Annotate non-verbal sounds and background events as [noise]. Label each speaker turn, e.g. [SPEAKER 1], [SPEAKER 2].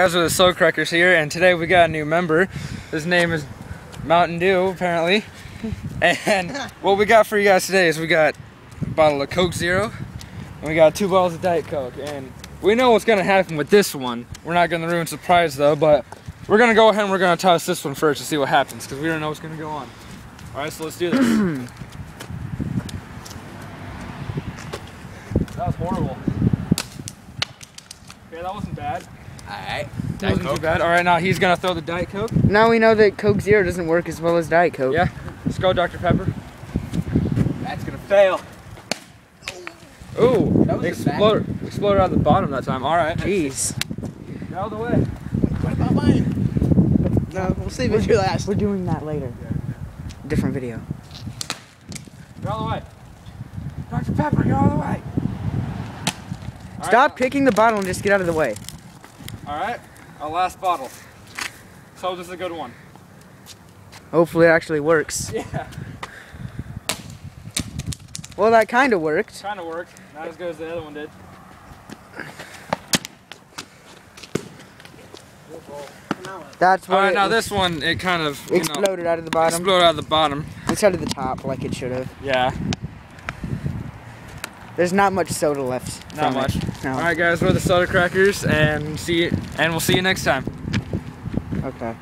[SPEAKER 1] Guys, with the Soda Crackers here, and today we got a new member. His name is Mountain Dew, apparently. And [laughs] what we got for you guys today is we got a bottle of Coke Zero, and we got two bottles of Diet Coke. And we know what's gonna happen with this one. We're not gonna ruin surprise though, but we're gonna go ahead and we're gonna toss this one first to see what happens, because we don't know what's gonna go on. All right, so let's do this. [clears throat] that was horrible. Okay, that wasn't bad.
[SPEAKER 2] Alright.
[SPEAKER 1] That wasn't too bad. All right, now he's gonna throw the Diet Coke.
[SPEAKER 3] Now we know that Coke Zero doesn't work as well as Diet Coke.
[SPEAKER 1] Yeah. Let's go, Dr. Pepper.
[SPEAKER 2] That's gonna fail.
[SPEAKER 1] Ooh,
[SPEAKER 2] That was a
[SPEAKER 1] explode, exploded out the bottom that time. All right.
[SPEAKER 3] Jeez.
[SPEAKER 1] Get out of the way.
[SPEAKER 2] What about mine? No, we'll save it for last.
[SPEAKER 3] We're doing that later. Different video.
[SPEAKER 1] Get out of the way. Dr. Pepper, get out of the way.
[SPEAKER 3] Stop
[SPEAKER 1] right,
[SPEAKER 3] kicking the bottle and just get out of the way.
[SPEAKER 1] All right. Our last bottle. So this is a good one.
[SPEAKER 3] Hopefully it actually works.
[SPEAKER 1] Yeah.
[SPEAKER 3] Well, that kind of worked.
[SPEAKER 1] Kind of worked. Not as good as the other one did.
[SPEAKER 3] That's
[SPEAKER 1] All right. Now this one, it kind of you know,
[SPEAKER 3] exploded out of the bottom.
[SPEAKER 1] exploded out of the bottom.
[SPEAKER 3] Instead of the top, like it should have.
[SPEAKER 1] Yeah.
[SPEAKER 3] There's not much soda left.
[SPEAKER 1] Not much.
[SPEAKER 3] No.
[SPEAKER 1] All right, guys. We're the Soda Crackers, and see, and we'll see you next time.
[SPEAKER 3] Okay.